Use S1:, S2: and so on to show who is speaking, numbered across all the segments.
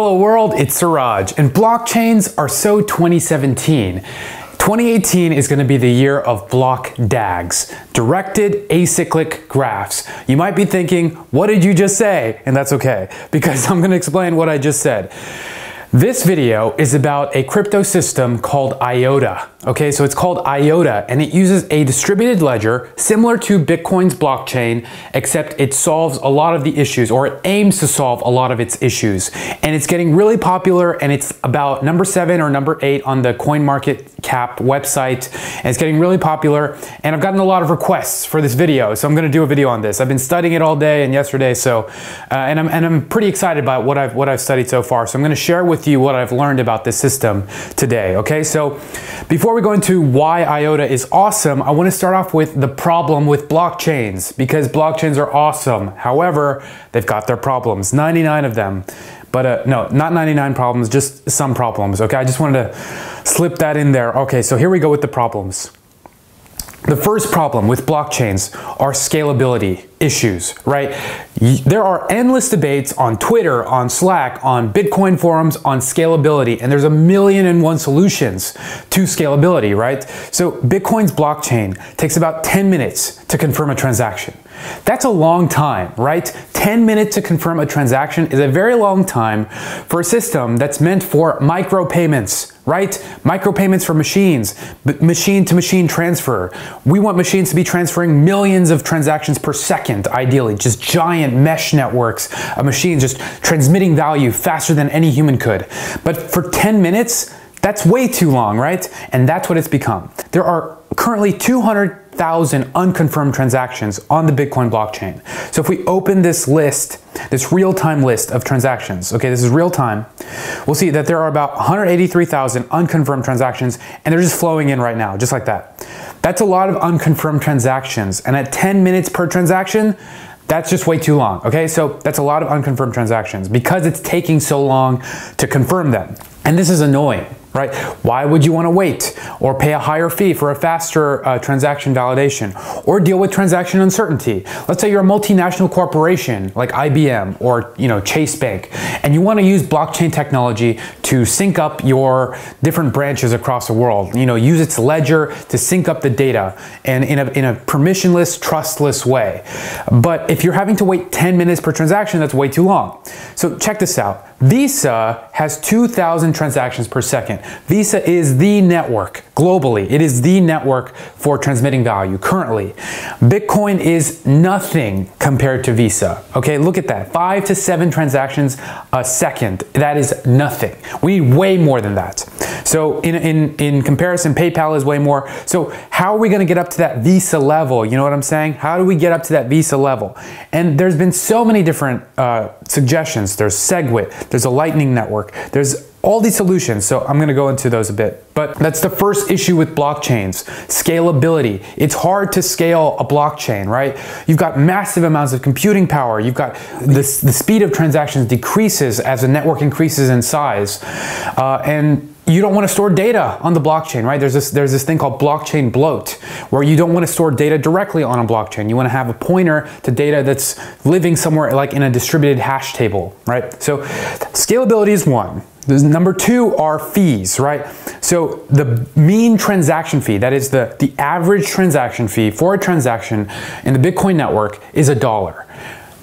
S1: Hello world, it's Siraj, and blockchains are so 2017. 2018 is going to be the year of block DAGs, directed acyclic graphs. You might be thinking, what did you just say? And that's okay, because I'm going to explain what I just said. This video is about a crypto system called IOTA. Okay, so it's called IOTA and it uses a distributed ledger similar to Bitcoin's blockchain, except it solves a lot of the issues or it aims to solve a lot of its issues. And it's getting really popular and it's about number seven or number eight on the CoinMarketCap website. And it's getting really popular and I've gotten a lot of requests for this video. So I'm gonna do a video on this. I've been studying it all day and yesterday. So, uh, and, I'm, and I'm pretty excited about what I've, what I've studied so far. So I'm gonna share with with you what I've learned about this system today, okay? So before we go into why IOTA is awesome, I wanna start off with the problem with blockchains because blockchains are awesome. However, they've got their problems, 99 of them. But uh, no, not 99 problems, just some problems, okay? I just wanted to slip that in there. Okay, so here we go with the problems. The first problem with blockchains are scalability issues, right? There are endless debates on Twitter, on Slack, on Bitcoin forums on scalability, and there's a million and one solutions to scalability, right? So Bitcoin's blockchain takes about 10 minutes to confirm a transaction. That's a long time, right? 10 minutes to confirm a transaction is a very long time for a system that's meant for micropayments, right? Micropayments for machines, machine to machine transfer. We want machines to be transferring millions of transactions per second, ideally, just giant mesh networks of machines just transmitting value faster than any human could. But for 10 minutes, that's way too long, right? And that's what it's become. There are currently 200,000 unconfirmed transactions on the Bitcoin blockchain. So if we open this list, this real-time list of transactions, okay, this is real time, we'll see that there are about 183,000 unconfirmed transactions and they're just flowing in right now, just like that. That's a lot of unconfirmed transactions. And at 10 minutes per transaction, that's just way too long, okay? So that's a lot of unconfirmed transactions because it's taking so long to confirm them. And this is annoying right? Why would you want to wait or pay a higher fee for a faster uh, transaction validation or deal with transaction uncertainty? Let's say you're a multinational corporation like IBM or you know Chase Bank and you want to use blockchain technology to sync up your different branches across the world. You know, use its ledger to sync up the data and in a, in a permissionless, trustless way. But if you're having to wait 10 minutes per transaction, that's way too long. So check this out. Visa has 2,000 transactions per second. Visa is the network globally. It is the network for transmitting value currently. Bitcoin is nothing compared to Visa. Okay, look at that. Five to seven transactions a second. That is nothing. We need way more than that. So in, in, in comparison, PayPal is way more. So how are we going to get up to that Visa level? You know what I'm saying? How do we get up to that Visa level? And there's been so many different uh, suggestions. There's SegWit, there's a Lightning Network, there's all these solutions. So I'm going to go into those a bit. But that's the first issue with blockchains, scalability. It's hard to scale a blockchain, right? You've got massive amounts of computing power. You've got the, the speed of transactions decreases as the network increases in size. Uh, and you don't want to store data on the blockchain, right? There's this, there's this thing called blockchain bloat, where you don't want to store data directly on a blockchain. You want to have a pointer to data that's living somewhere like in a distributed hash table, right? So scalability is one. Number two are fees, right? So the mean transaction fee, that is the, the average transaction fee for a transaction in the Bitcoin network is a dollar.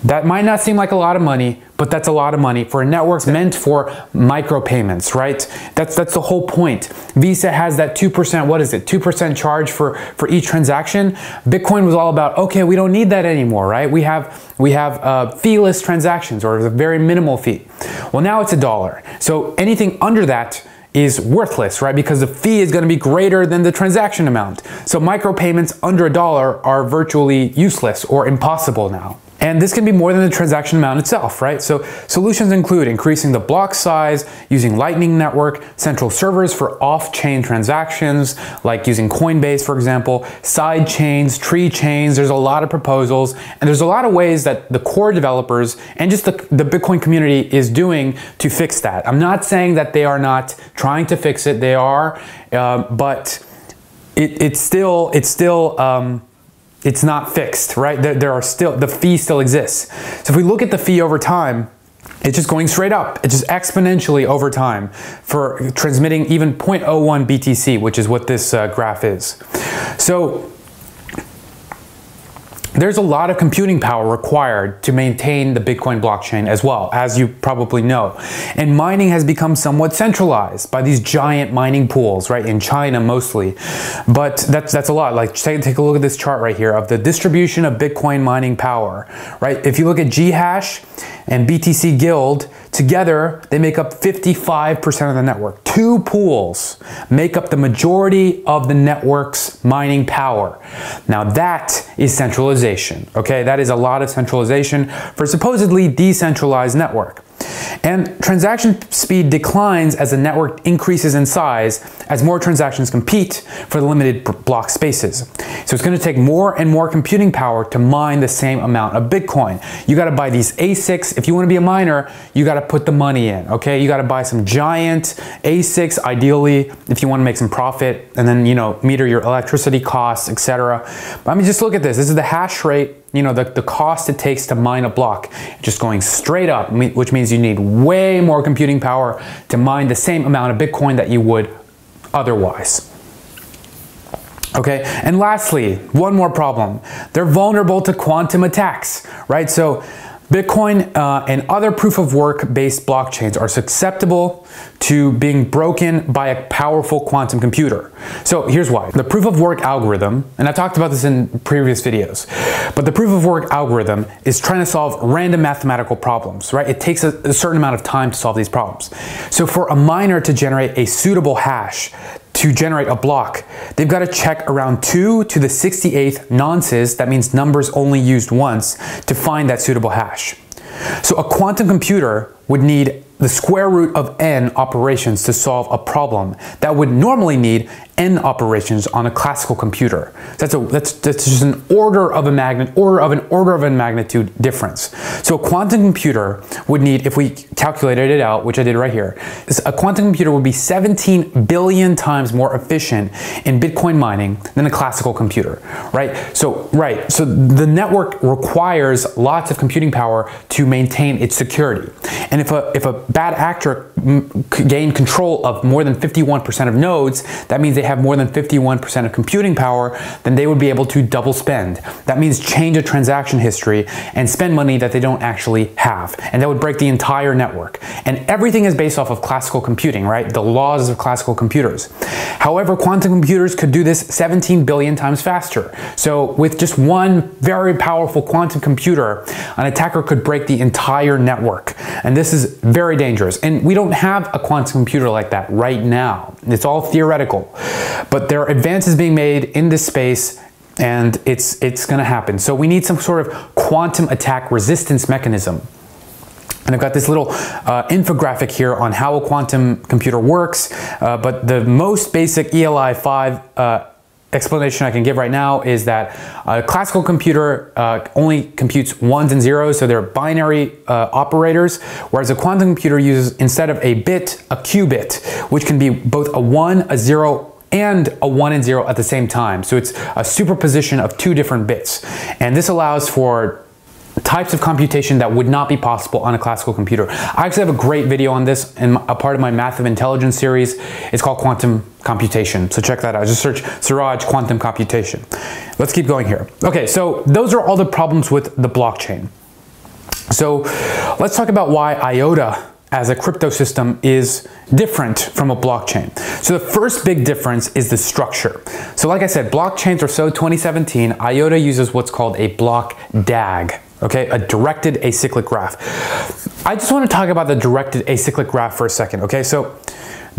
S1: That might not seem like a lot of money, but that's a lot of money for a network meant for micropayments, right? That's that's the whole point. Visa has that 2%, what is it? 2% charge for for each transaction. Bitcoin was all about, okay, we don't need that anymore, right? We have we have uh, feeless transactions or a very minimal fee. Well, now it's a dollar. So anything under that is worthless, right? Because the fee is going to be greater than the transaction amount. So micropayments under a dollar are virtually useless or impossible now. And this can be more than the transaction amount itself, right? So solutions include increasing the block size, using Lightning Network, central servers for off-chain transactions, like using Coinbase, for example, side chains, tree chains. There's a lot of proposals, and there's a lot of ways that the core developers and just the, the Bitcoin community is doing to fix that. I'm not saying that they are not trying to fix it. They are, uh, but it, it's still, it's still, um, it's not fixed, right? There, there, are still, the fee still exists. So if we look at the fee over time, it's just going straight up. It's just exponentially over time for transmitting even 0.01 BTC, which is what this uh, graph is. So there's a lot of computing power required to maintain the Bitcoin blockchain as well, as you probably know. And mining has become somewhat centralized by these giant mining pools, right, in China mostly. But that's, that's a lot. Like, take, take a look at this chart right here of the distribution of Bitcoin mining power, right? If you look at Ghash and BTC Guild, together they make up 55% of the network. Two pools make up the majority of the network's mining power. Now that is centralization, okay? That is a lot of centralization for a supposedly decentralized network. And transaction speed declines as the network increases in size as more transactions compete for the limited block spaces. So it's going to take more and more computing power to mine the same amount of Bitcoin. You got to buy these ASICs. If you want to be a miner, you got to put the money in, okay? You got to buy some giant ASICs, ideally, if you want to make some profit, and then, you know, meter your electricity costs, etc. But I mean, just look at this. This is the hash rate you know, the, the cost it takes to mine a block, just going straight up, which means you need way more computing power to mine the same amount of Bitcoin that you would otherwise. Okay, and lastly, one more problem. They're vulnerable to quantum attacks, right? So Bitcoin uh, and other proof of work based blockchains are susceptible to being broken by a powerful quantum computer. So here's why. The proof of work algorithm, and I've talked about this in previous videos, but the proof of work algorithm is trying to solve random mathematical problems, right? It takes a, a certain amount of time to solve these problems. So for a miner to generate a suitable hash, to generate a block, they've got to check around 2 to the 68th nonces, that means numbers only used once, to find that suitable hash. So a quantum computer would need the square root of n operations to solve a problem that would normally need n operations on a classical computer. That's a that's that's just an order of a magnet order of an order of a magnitude difference. So a quantum computer would need, if we calculated it out, which I did right here, a quantum computer would be 17 billion times more efficient in Bitcoin mining than a classical computer, right? So right, so the network requires lots of computing power to maintain its security. And if a if a bad actor gained control of more than 51% of nodes, that means they have more than 51% of computing power, then they would be able to double spend. That means change a transaction history and spend money that they don't actually have. And that would break the entire network. And everything is based off of classical computing, right? The laws of classical computers. However, quantum computers could do this 17 billion times faster. So with just one very powerful quantum computer, an attacker could break the entire network. And this is very dangerous. And we don't have a quantum computer like that right now. It's all theoretical. But there are advances being made in this space and it's, it's going to happen. So we need some sort of quantum attack resistance mechanism. And I've got this little uh, infographic here on how a quantum computer works, uh, but the most basic ELI 5 uh, explanation I can give right now is that a classical computer uh, only computes ones and zeros, so they're binary uh, operators, whereas a quantum computer uses, instead of a bit, a qubit, which can be both a one, a zero, and a 1 and 0 at the same time. So it's a superposition of two different bits. And this allows for types of computation that would not be possible on a classical computer. I actually have a great video on this in a part of my Math of Intelligence series. It's called Quantum Computation. So check that out. Just search Siraj Quantum Computation. Let's keep going here. Okay, so those are all the problems with the blockchain. So let's talk about why IOTA as a crypto system is different from a blockchain. So the first big difference is the structure. So like I said, blockchains are so 2017, IOTA uses what's called a block DAG okay, a directed acyclic graph. I just want to talk about the directed acyclic graph for a second, okay? So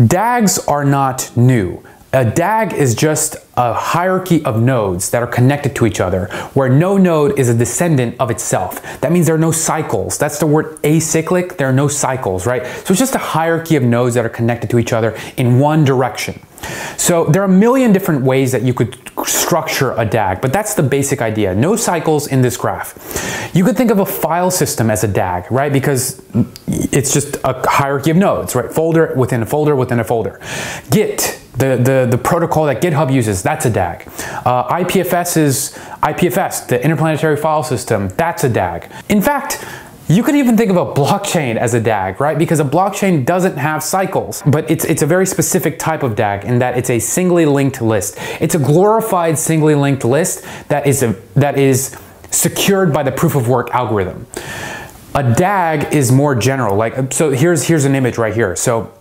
S1: DAGs are not new. A DAG is just a hierarchy of nodes that are connected to each other, where no node is a descendant of itself. That means there are no cycles. That's the word acyclic. There are no cycles, right? So it's just a hierarchy of nodes that are connected to each other in one direction. So there are a million different ways that you could structure a DAG, but that's the basic idea. No cycles in this graph. You could think of a file system as a DAG, right? Because it's just a hierarchy of nodes, right? Folder within a folder within a folder. Git, the, the, the protocol that GitHub uses, that's a DAG. Uh, IPFS is IPFS, the Interplanetary File System, that's a DAG. In fact, You can even think of a blockchain as a DAG, right? Because a blockchain doesn't have cycles, but it's, it's a very specific type of DAG in that it's a singly linked list. It's a glorified singly linked list that is, a, that is secured by the proof of work algorithm. A DAG is more general. Like, so here's, here's an image right here. So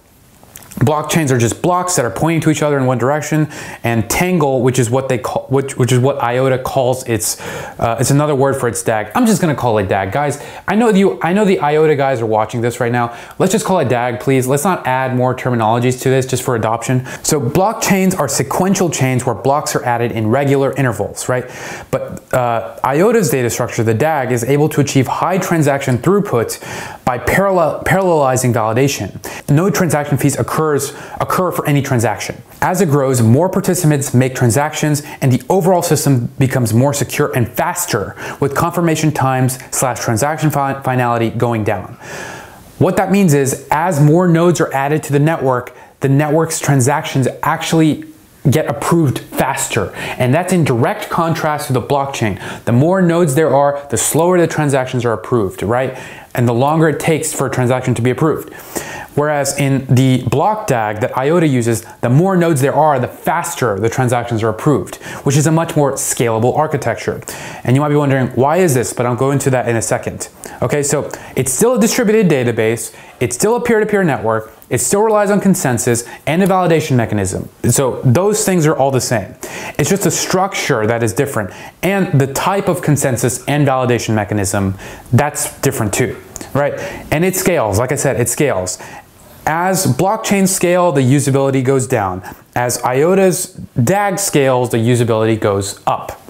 S1: blockchains are just blocks that are pointing to each other in one direction and tangle which is what they call which, which is what iota calls its uh, it's another word for its dag. I'm just going to call it dag. Guys i know you i know the iota guys are watching this right now. Let's just call it dag please. Let's not add more terminologies to this just for adoption. So blockchains are sequential chains where blocks are added in regular intervals right? But uh, iota's data structure the dag is able to achieve high transaction throughput by parallel parallelizing validation. No transaction fees occur occurs, occur for any transaction. As it grows, more participants make transactions and the overall system becomes more secure and faster with confirmation times slash transaction finality going down. What that means is as more nodes are added to the network, the network's transactions actually get approved faster. And that's in direct contrast to the blockchain. The more nodes there are, the slower the transactions are approved, right? And the longer it takes for a transaction to be approved. Whereas in the block DAG that IOTA uses, the more nodes there are, the faster the transactions are approved, which is a much more scalable architecture. And you might be wondering, why is this? But I'll go into that in a second. Okay, so it's still a distributed database, it's still a peer-to-peer -peer network, it still relies on consensus and a validation mechanism. So those things are all the same. It's just a structure that is different. And the type of consensus and validation mechanism, that's different too, right? And it scales, like I said, it scales. As blockchain scale, the usability goes down. As IOTA's DAG scales, the usability goes up.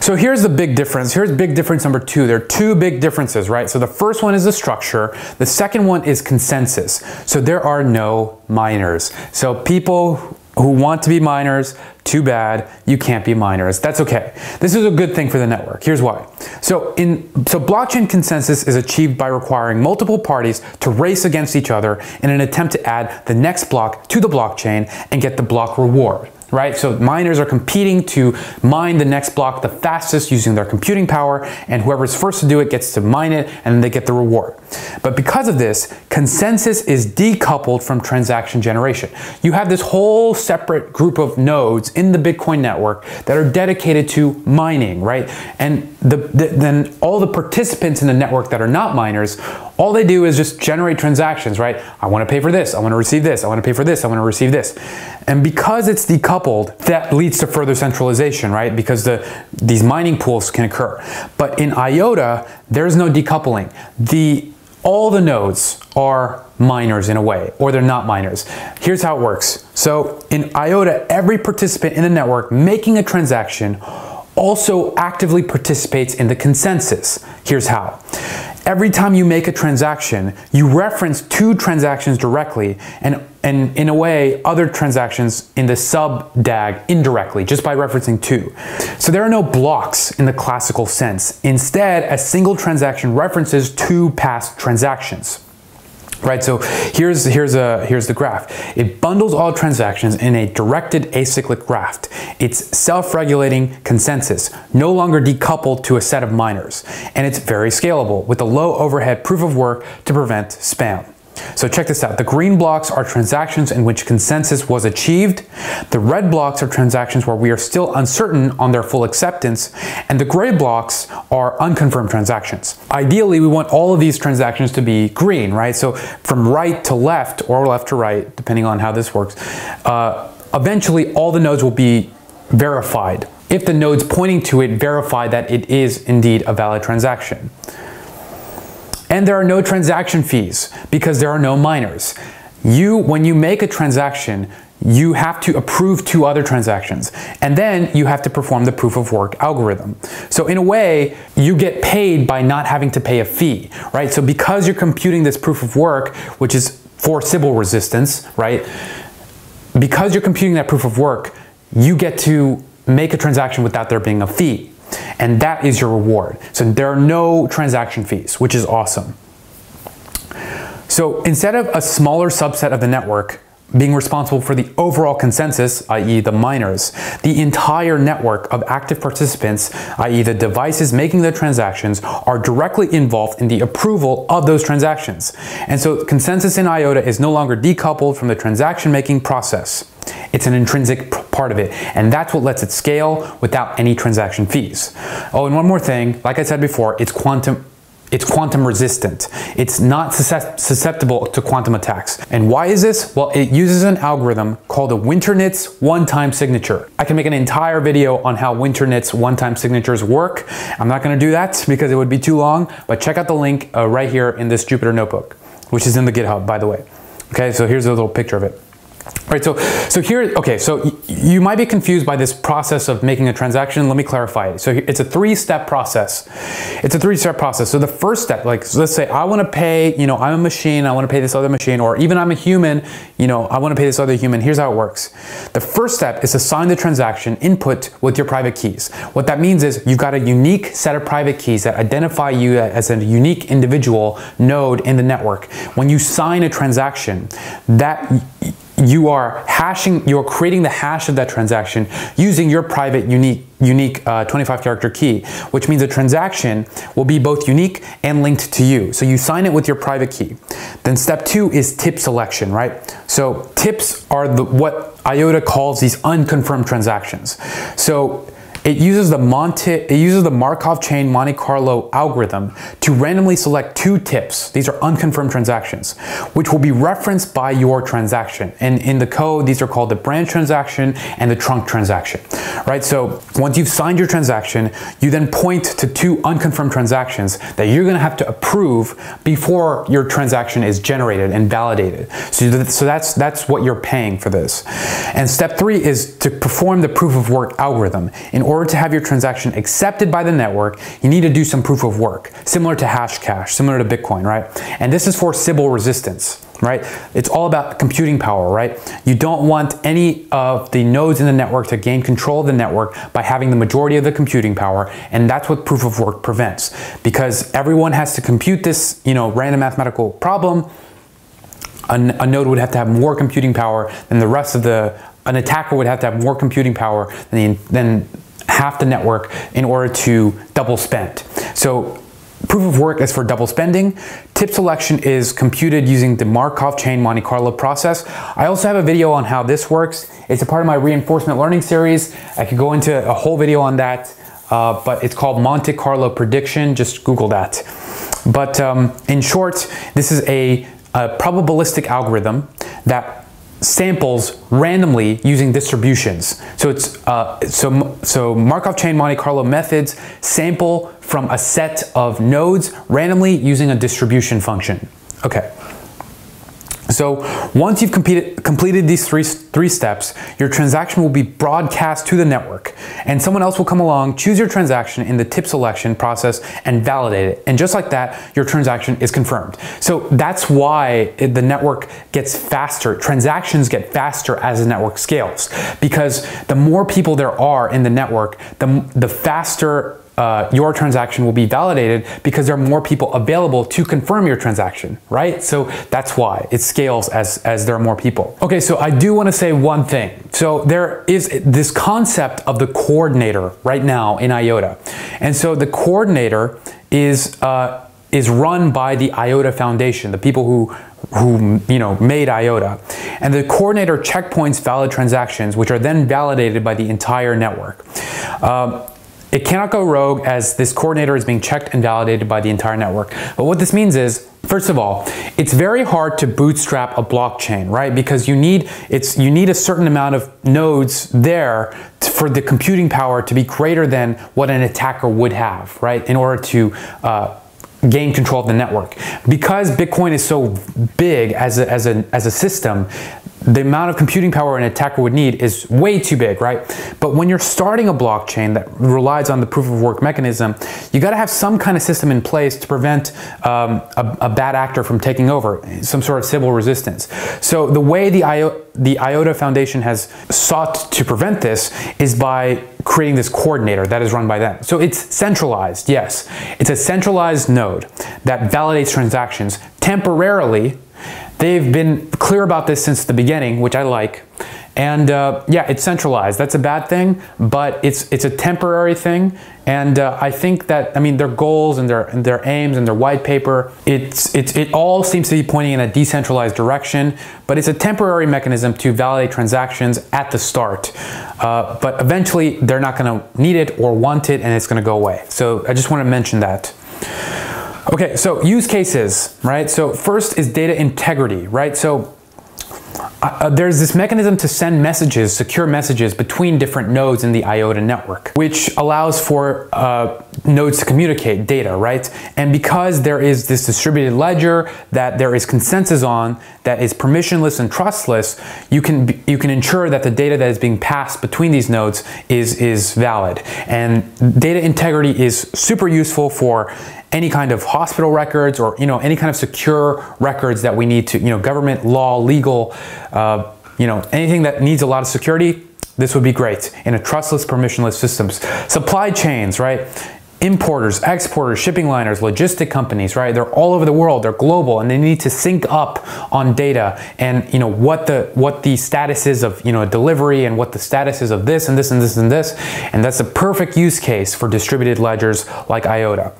S1: So here's the big difference. Here's big difference number two. There are two big differences, right? So the first one is the structure. The second one is consensus. So there are no miners. So people who want to be miners, too bad, you can't be miners. That's okay. This is a good thing for the network. Here's why. So in so blockchain consensus is achieved by requiring multiple parties to race against each other in an attempt to add the next block to the blockchain and get the block reward right? So miners are competing to mine the next block the fastest using their computing power, and whoever's first to do it gets to mine it, and they get the reward. But because of this, consensus is decoupled from transaction generation. You have this whole separate group of nodes in the Bitcoin network that are dedicated to mining, right? And the, the, then all the participants in the network that are not miners, all they do is just generate transactions, right? I want to pay for this, I want to receive this, I want to pay for this, I want to receive this. And because it's decoupled, that leads to further centralization, right? Because the these mining pools can occur. But in IOTA, there's no decoupling. The all the nodes are miners in a way, or they're not miners. Here's how it works. So in IOTA, every participant in the network making a transaction also actively participates in the consensus. Here's how. Every time you make a transaction, you reference two transactions directly and, and in a way, other transactions in the sub DAG indirectly, just by referencing two. So there are no blocks in the classical sense. Instead, a single transaction references two past transactions right? So here's, here's, a, here's the graph. It bundles all transactions in a directed acyclic graph. It's self-regulating consensus, no longer decoupled to a set of miners. And it's very scalable with a low overhead proof of work to prevent spam. So check this out. The green blocks are transactions in which consensus was achieved. The red blocks are transactions where we are still uncertain on their full acceptance. And the gray blocks are unconfirmed transactions. Ideally, we want all of these transactions to be green, right? So from right to left or left to right, depending on how this works, uh, eventually all the nodes will be verified. If the nodes pointing to it verify that it is indeed a valid transaction. And there are no transaction fees because there are no miners. You, when you make a transaction, you have to approve two other transactions. And then you have to perform the proof of work algorithm. So in a way, you get paid by not having to pay a fee, right? So because you're computing this proof of work, which is for Sybil resistance, right? Because you're computing that proof of work, you get to make a transaction without there being a fee. And that is your reward. So there are no transaction fees, which is awesome. So instead of a smaller subset of the network being responsible for the overall consensus, i.e. the miners, the entire network of active participants, i.e. the devices making the transactions, are directly involved in the approval of those transactions. And so consensus in IOTA is no longer decoupled from the transaction making process. It's an intrinsic part of it, and that's what lets it scale without any transaction fees. Oh, and one more thing, like I said before, it's quantum it's quantum resistant. It's not susceptible to quantum attacks. And why is this? Well, it uses an algorithm called a Winternitz one-time signature. I can make an entire video on how Winternitz one-time signatures work. I'm not gonna do that because it would be too long, but check out the link uh, right here in this Jupyter notebook, which is in the GitHub, by the way. Okay, so here's a little picture of it. Right, so, so here, okay, so you might be confused by this process of making a transaction. Let me clarify it. So it's a three-step process. It's a three-step process. So the first step, like, so let's say I want to pay, you know, I'm a machine, I want to pay this other machine, or even I'm a human, you know, I want to pay this other human. Here's how it works. The first step is to sign the transaction input with your private keys. What that means is you've got a unique set of private keys that identify you as a unique individual node in the network. When you sign a transaction, that you are hashing, you're creating the hash of that transaction using your private unique, unique uh, 25 character key, which means the transaction will be both unique and linked to you. So you sign it with your private key. Then step two is tip selection, right? So tips are the, what IOTA calls these unconfirmed transactions. So it uses the Monte, it uses the Markov chain Monte Carlo algorithm to randomly select two tips. These are unconfirmed transactions, which will be referenced by your transaction. And in the code, these are called the branch transaction and the trunk transaction, right? So once you've signed your transaction, you then point to two unconfirmed transactions that you're gonna have to approve before your transaction is generated and validated. So, so that's, that's what you're paying for this. And step three is to perform the proof of work algorithm. In order order to have your transaction accepted by the network, you need to do some proof of work, similar to Hashcash, similar to Bitcoin, right? And this is for Sybil resistance right? It's all about computing power, right? You don't want any of the nodes in the network to gain control of the network by having the majority of the computing power, and that's what proof of work prevents. Because everyone has to compute this, you know, random mathematical problem, a, a node would have to have more computing power than the rest of the, an attacker would have to have more computing power than, the, than half the network in order to double spend. So proof of work is for double spending. Tip selection is computed using the Markov chain Monte Carlo process. I also have a video on how this works. It's a part of my reinforcement learning series. I could go into a whole video on that, uh, but it's called Monte Carlo prediction. Just Google that. But um, in short, this is a, a probabilistic algorithm that samples randomly using distributions. So it's uh, so so Markov chain Monte Carlo methods sample from a set of nodes randomly using a distribution function. Okay. So once you've completed, completed these three, three steps, your transaction will be broadcast to the network and someone else will come along, choose your transaction in the tip selection process and validate it. And just like that, your transaction is confirmed. So that's why the network gets faster. Transactions get faster as the network scales because the more people there are in the network, the, the faster uh, your transaction will be validated because there are more people available to confirm your transaction, right? So that's why it scales as, as there are more people. Okay, so I do want to say one thing. So there is this concept of the coordinator right now in IOTA. And so the coordinator is, uh, is run by the IOTA Foundation, the people who who you know made IOTA. And the coordinator checkpoints valid transactions, which are then validated by the entire network. Um, it cannot go rogue as this coordinator is being checked and validated by the entire network. But what this means is, first of all, it's very hard to bootstrap a blockchain, right? Because you need, it's, you need a certain amount of nodes there for the computing power to be greater than what an attacker would have, right? In order to uh, gain control of the network. Because Bitcoin is so big as a, as a, as a system, the amount of computing power an attacker would need is way too big, right? But when you're starting a blockchain that relies on the proof of work mechanism, you got to have some kind of system in place to prevent um, a, a, bad actor from taking over, some sort of Sybil resistance. So the way the, the IOTA Foundation has sought to prevent this is by creating this coordinator that is run by them. So it's centralized, yes. It's a centralized node that validates transactions temporarily they've been clear about this since the beginning, which I like. And uh, yeah, it's centralized. That's a bad thing, but it's it's a temporary thing. And uh, I think that I mean their goals and their and their aims and their white paper, it's it's it all seems to be pointing in a decentralized direction. But it's a temporary mechanism to validate transactions at the start. Uh, but eventually, they're not going to need it or want it, and it's going to go away. So I just want to mention that. Okay, so use cases, right? So first is data integrity, right? So uh, there's this mechanism to send messages, secure messages between different nodes in the IOTA network, which allows for uh, nodes to communicate data, right? And because there is this distributed ledger that there is consensus on that is permissionless and trustless, you can you can ensure that the data that is being passed between these nodes is is valid. And data integrity is super useful for any kind of hospital records or you know any kind of secure records that we need to you know government law legal uh, you know anything that needs a lot of security this would be great in a trustless permissionless systems supply chains right importers exporters shipping liners logistic companies right? They're all over the world. They're global and they need to sync up on data and you know what the what the status is of you know delivery and what the status is of this and this and this and this. And that's a perfect use case for distributed ledgers like iota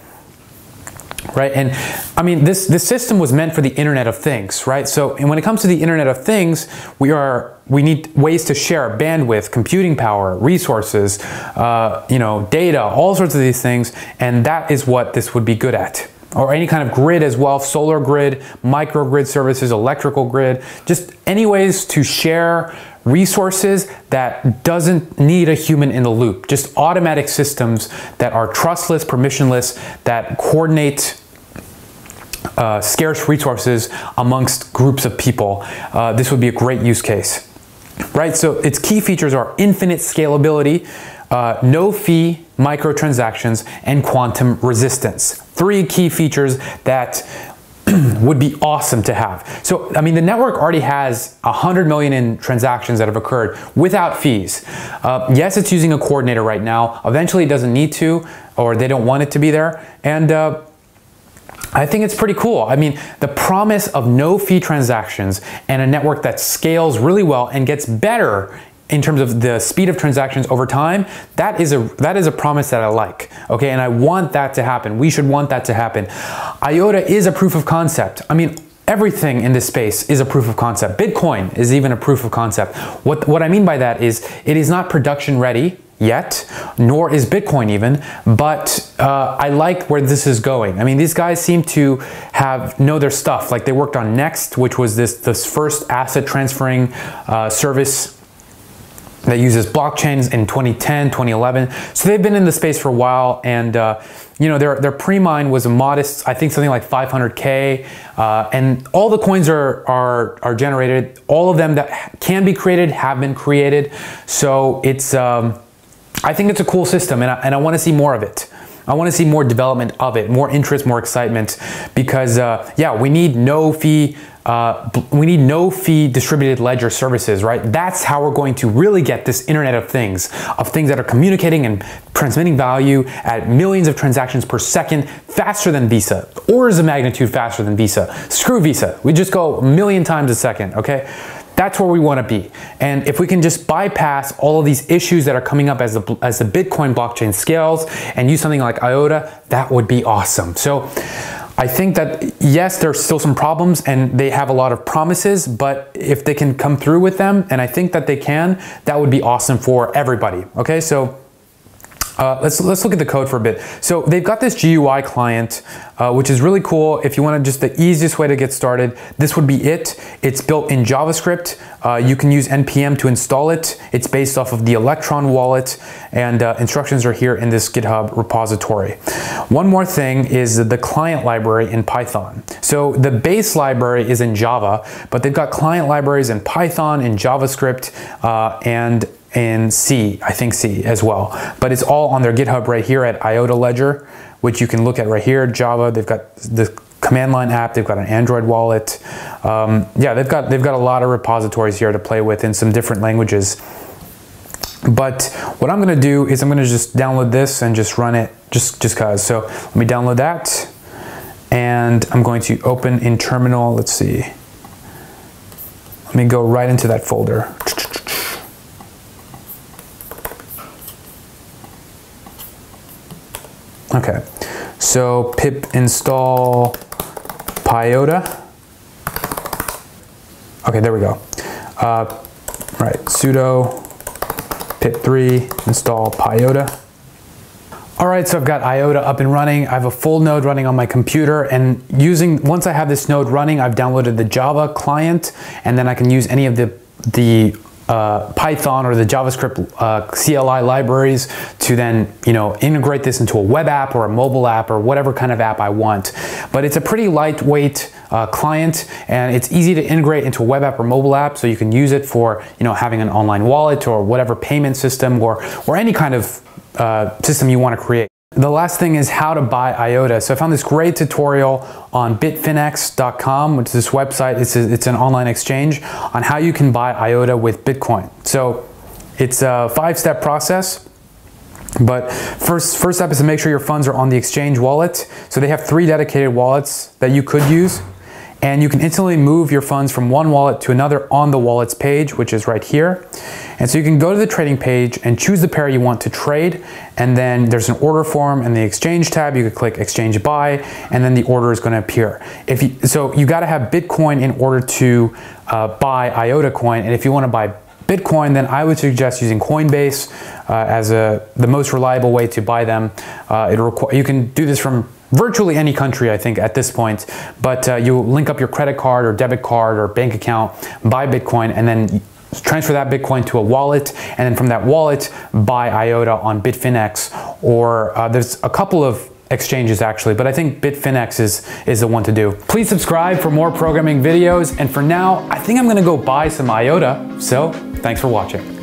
S1: right? And I mean, this, this system was meant for the Internet of Things, right? So and when it comes to the Internet of Things, we are we need ways to share bandwidth, computing power, resources, uh, you know, data, all sorts of these things, and that is what this would be good at. Or any kind of grid as well, solar grid, microgrid services, electrical grid, just any ways to share resources that doesn't need a human in the loop, just automatic systems that are trustless, permissionless, that coordinate uh, scarce resources amongst groups of people. Uh, this would be a great use case. Right, so its key features are infinite scalability, uh, no fee microtransactions, and quantum resistance. Three key features that would be awesome to have. So, I mean, the network already has 100 million in transactions that have occurred without fees. Uh, yes, it's using a coordinator right now. Eventually, it doesn't need to, or they don't want it to be there. And uh, I think it's pretty cool. I mean, the promise of no fee transactions and a network that scales really well and gets better in terms of the speed of transactions over time, that is a that is a promise that I like. Okay, and I want that to happen. We should want that to happen. IOTA is a proof of concept. I mean, everything in this space is a proof of concept. Bitcoin is even a proof of concept. What what I mean by that is it is not production ready yet, nor is Bitcoin even, but uh, I like where this is going. I mean, these guys seem to have know their stuff. Like they worked on NXT, which was this this first asset transferring uh, service that uses blockchains in 2010, 2011. So they've been in the space for a while, and uh, you know their their pre-mine was a modest, I think something like 500k, uh, and all the coins are are are generated. All of them that can be created have been created. So it's um, I think it's a cool system, and I, and I want to see more of it. I want to see more development of it, more interest, more excitement, because uh, yeah, we need no fee uh, we need no fee distributed ledger services, right? That's how we're going to really get this Internet of Things, of things that are communicating and transmitting value at millions of transactions per second faster than Visa, orders of magnitude faster than Visa. Screw Visa, we just go a million times a second, okay? That's where we want to be. And if we can just bypass all of these issues that are coming up as the, as the Bitcoin blockchain scales and use something like IOTA, that would be awesome. So I think that yes, there's still some problems and they have a lot of promises, but if they can come through with them, and I think that they can, that would be awesome for everybody. Okay, so uh, let's, let's look at the code for a bit. So they've got this GUI client, uh, which is really cool. If you want to just the easiest way to get started, this would be it. It's built in JavaScript. Uh, you can use NPM to install it. It's based off of the Electron wallet and uh, instructions are here in this GitHub repository. One more thing is the client library in Python. So the base library is in Java, but they've got client libraries in Python, in JavaScript, uh, and in C, I think C as well. But it's all on their GitHub right here at IOTA Ledger, which you can look at right here. Java, they've got the command line app, they've got an Android wallet. Um, yeah, they've got, they've got a lot of repositories here to play with in some different languages. But what I'm gonna do is I'm gonna just download this and just run it just, just cause. So let me download that and I'm going to open in terminal, let's see. Let me go right into that folder. Okay, so pip install Pyota. Okay, there we go. Uh, right, sudo pip3 install Pyota. All right, so I've got IOTA up and running. I have a full node running on my computer and using, once I have this node running, I've downloaded the Java client and then I can use any of the, the uh, Python or the JavaScript uh, CLI libraries to then, you know, integrate this into a web app or a mobile app or whatever kind of app I want. But it's a pretty lightweight uh, client and it's easy to integrate into a web app or mobile app so you can use it for, you know, having an online wallet or whatever payment system or, or any kind of uh, system you want to create. The last thing is how to buy IOTA. So I found this great tutorial on bitfinex.com, which is this website. It's, a, it's an online exchange on how you can buy IOTA with Bitcoin. So it's a five-step process. But first, first step is to make sure your funds are on the exchange wallet. So they have three dedicated wallets that you could use and you can instantly move your funds from one wallet to another on the wallets page, which is right here. And so you can go to the trading page and choose the pair you want to trade, and then there's an order form in the exchange tab. You could click exchange buy, and then the order is going to appear. If you, so you got to have Bitcoin in order to uh, buy IOTA coin, and if you want to buy Bitcoin, then I would suggest using Coinbase uh, as a, the most reliable way to buy them. Uh, it you can do this from virtually any country, I think, at this point. But uh, you link up your credit card or debit card or bank account, buy Bitcoin, and then transfer that Bitcoin to a wallet, and then from that wallet, buy IOTA on Bitfinex. Or uh, there's a couple of exchanges actually, but I think Bitfinex is, is the one to do. Please subscribe for more programming videos, and for now, I think I'm gonna go buy some IOTA, so thanks for watching.